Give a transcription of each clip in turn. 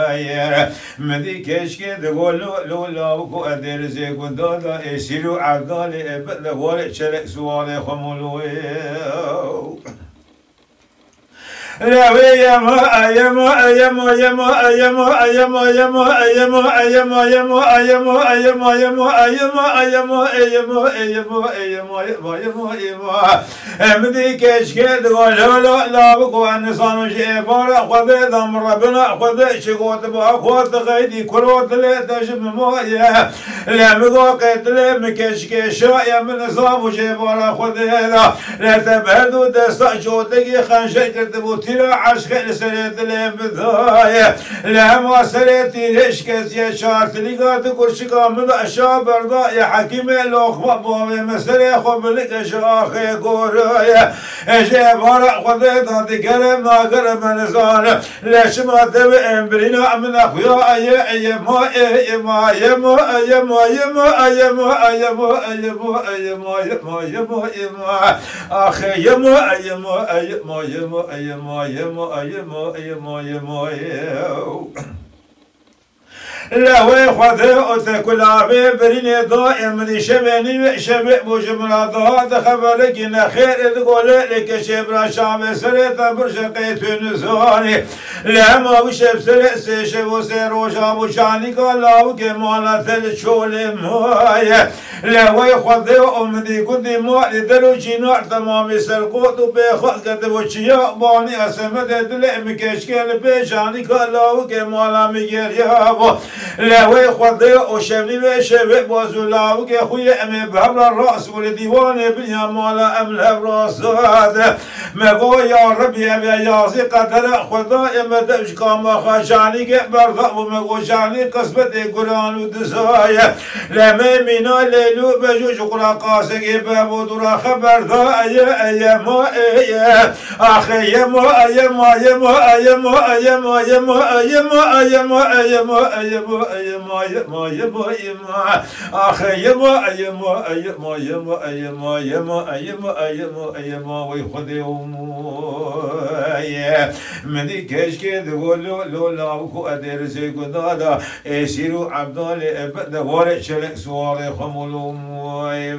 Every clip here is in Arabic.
داير مدي كشك دغلو لولا وكو أدير زيك دادا إسيرو عدالي إبدا غالي شرق سوالي خمولو امدي كشكد ولولو لابك وانسان شيفار خذ ذم ربنا خذ شقوت باخوت غيدي كروت لي تجب مويا لامقو قتل مكشكشا يا من صاب شيفار خذ هذا لا تبهدو دستا شوتك خنشك تبوتي la tabadu dasta jotegi khanşe kirdi bu tira aşk سرت لبداية لما سرت لشكت يا شارت لقات كرشكا من أشا بردا يا حكيم لوخ بابي مسري خب لك شاخي قورايا أجي بارا خذيت هذي كرم ناقر من زان ليش ما تبي امبرينا من اخويا اي اي ما اي ما اي ما اي ما اي ما اي ما اي ما اي ما اي ما اي ما اي ما اي ما أخي يا ما اي ما اي ما اي ما اي ما yemo, yemo, yemo, yemo, yemo. لهوي خذه أتكل عبي بريني دائم شبني شبئ مجمرا ضاد خبرك خير تقول لك شبرا شعب سريت برشقي تونساني لما بشب سرق سيشب وسير وشاب وشاني قال له كمالة الشول ماي. لهوي خذه أمدي كني مالي دلو جنار تمامي سرقوت وبيخوت كتب وشياء باني أسمد دلئ مكشكل بيشاني قال له كمالة مجريابو يابو لوي خذي وشبني بشبه بوزولاو كي خويا امي بهبل الراس والديوان بنيا مالا ام الراس هذا ما يا ربي يا يازي قدر خذا اما دبش كاما خشاني كي برضا وما قو شاني قسمت قران ودزايا لما مينا ليلو بجو شكرا قاسي بابو درا خبر ذا ايا ايا ما ايا أخي يا ما ايا ما ايا ما ايا ما ايا ما ايا ما ايا ما ايا ما ايا ما ايا ما ayıma ayıma ayıma ayıma ah ayıma ayıma ayıma ayıma ayıma ayıma ayıma ayıma ayıma vay خديهم مني كشكي تقول له لو لا وكو ادير زي قدادا يسيروا عبدالي ابدا ورق شلك سواري خمولهم واي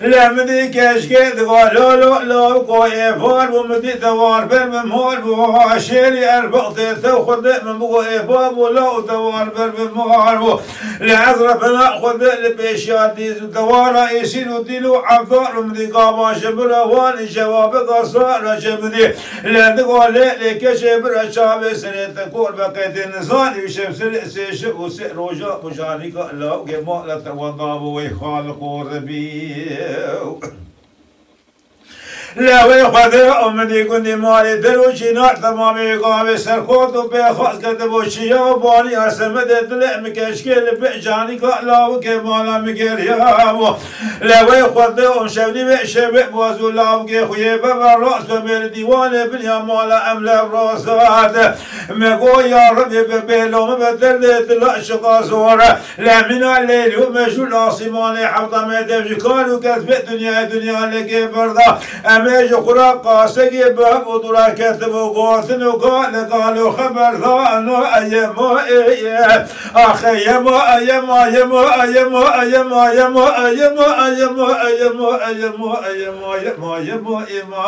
لمدي كشكد ظلولو لو قوي فار ومدي دوار ثوار بالممهول وعشيري البغطي تاخد من بقوي فار ولو ثوار بالممهول لعذرة ناخذ لبيشاتي ثوار يسير وديلو عفار ومدي قابا شبل وان جواب قصار شبدي لذقوا ليك شبر الشاب سريت كور بقيت النزال يشمس سيش وسير رجاء وجانيك لو جمال تواقب ويخالق ربي do. لا ويخذر من يكون مالي دروشي نحت مامي قامي سركوت وبيخاص كتبوشي يا باني أسمد دلع مكشكل بيجاني قلا وكمالا مكير يا بو لا ويخذر شبني بشبع بوزو لاوكي خويا بابا رأس وبير ديوان بنيا مالا أملا براسات. مقو يا ربي ببيلو مبدل دلع شقا زورة لا من الليل ومجول عاصماني حوضة ما دمجكار وكتبت دنيا دنيا لكي برضا. أم هميش قرا قاسقي بهم ودرا كتب وقوتن وقال قالوا خبر ثانو أيمو إيه أخي يمو أيمو يمو أيمو أيمو يمو أيمو أيمو أيمو أيمو أيمو يمو يمو إيمو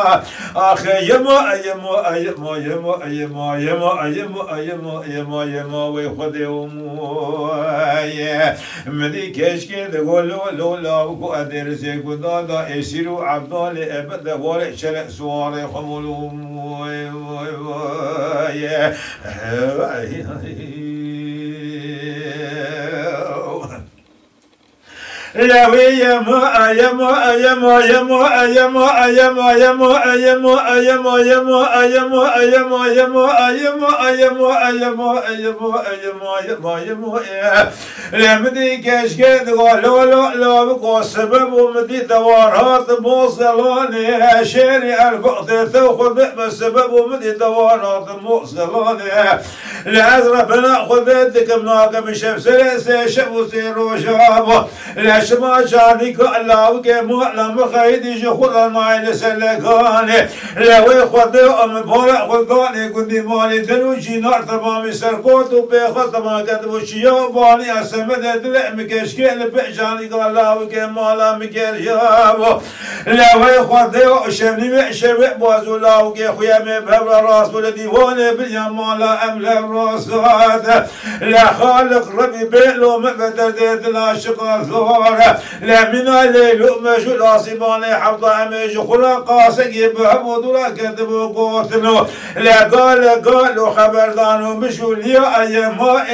أخي يمو أيمو أيمو يمو أيمو يمو أيمو أيمو يمو يمو ويخدمو مدي كشكي تقول لولا وقدر سيكون هذا يسير عبدالي أبدا ورق شرق زواري خمولهم لمدي كشكد لو لو لو بقو سبب ومدي دوارات موصلاني شاري الفقد تاخذ بحب سبب ومدي دوارات موصلاني لعز ربنا خذ يدك مناك من شمس لسي شمس روشابه شما جانی که الله که معلم خیدی جو خدا مایل سلگانه لوی خدا ام بار خودگانه گندی مالی دلو جینار تمام سرکوت و به خود ما کد و شیا و بانی اسمد دل مکش که لب جانی که الله که مالا مکر یا و لوی خود شمنی مشب باز الله که خیم ببر راست ول دیوانه بیا مالا امل راست. هذا لا خالق ربي بيلو مقدر دلا شقا ثوار ها لا من الليل أمش الأصيبان حبط أمش خلقا سجيب هبودولا لا قال قال قالوا خبردانو مشو ليا أيما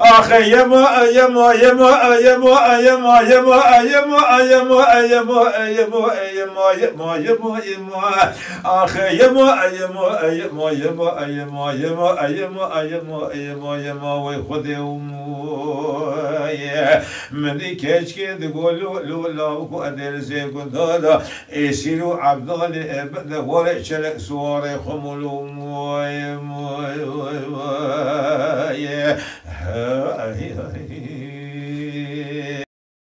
أخي يما أيما يما أيما أيما يما أيما أيما أيما أيما أيما يما يما يما أخي يما أيما أيما يما أيما يما أيما أيما أيما يما ويخذهم من إكي يشكي دقول لو لو كأدير زي قدادا يسيرو عبدال إبدا ورق شلق سواري خمولو. موي موي موي موي